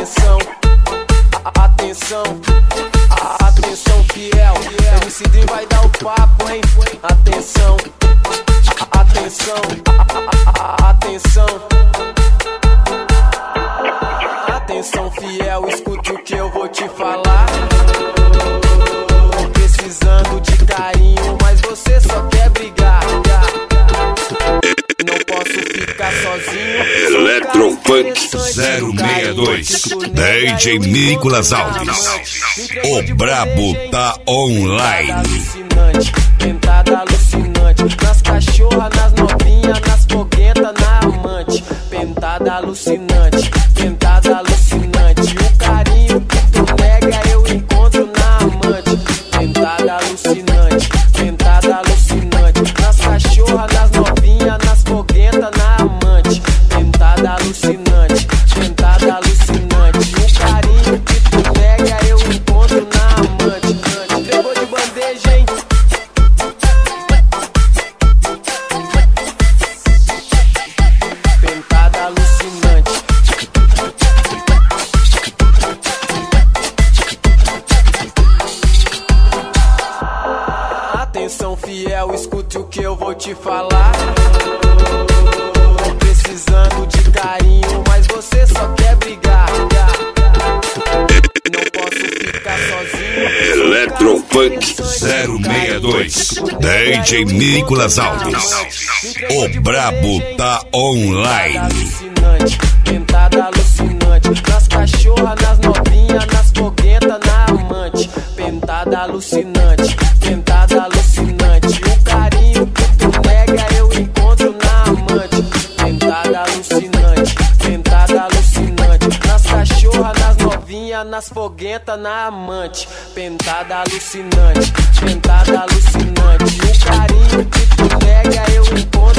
Atenção, a- atenção, a- atenção fiel. MC Dream vai dar o papo, hein? Atenção, a- atenção, atenção. Atenção fiel, Um 062, carinho que tu nega, DJ Nicolas Alves. O brabo tá online. pentada alucinante. Nas cachorras, nas novinhas, nas foguetas, na amante. Pentada alucinante, hein? Pentada alucinante. Atenção fiel, escute o que eu vou te falar. Tô precisando de carinho, mas você só quer brigar. Um 062, carinho DJ Nicolas Alves. O brabo tá online. alucinante, pentada alucinante. Nas cachorras, nas novinhas, nas foguetas, na amante. Pentada alucinante, pentada alucinante. novinha nas foguetas, na amante. Pentada alucinante, pentada alucinante. O carinho que tu pega, eu encontro.